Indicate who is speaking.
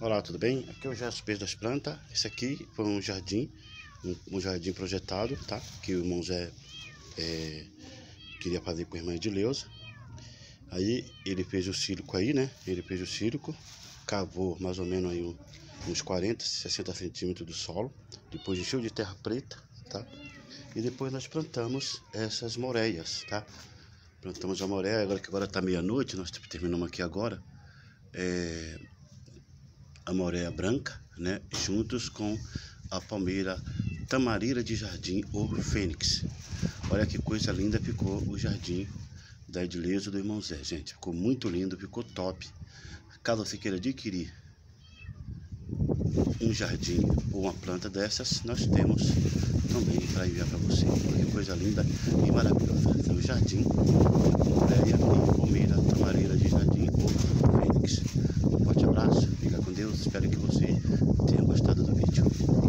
Speaker 1: Olá, tudo bem? Aqui é o Gerson Peixe das Plantas. Esse aqui foi um jardim, um, um jardim projetado, tá? Que o irmão Zé é, queria fazer com a irmã Edileuza. Aí ele fez o círculo aí, né? Ele fez o círculo, cavou mais ou menos aí uns 40, 60 centímetros do solo. Depois encheu de terra preta, tá? E depois nós plantamos essas moreias, tá? Plantamos a moreia, agora que agora tá meia-noite, nós terminamos aqui agora. É, a moreia branca, né, juntos com a palmeira tamarira de jardim ou fênix. Olha que coisa linda ficou o jardim da Edileza do Irmão Zé, gente. Ficou muito lindo, ficou top. Caso você queira adquirir um jardim ou uma planta dessas, nós temos também para enviar para você. Olha que coisa linda e maravilhosa. O jardim, Espero que você tenha gostado do vídeo.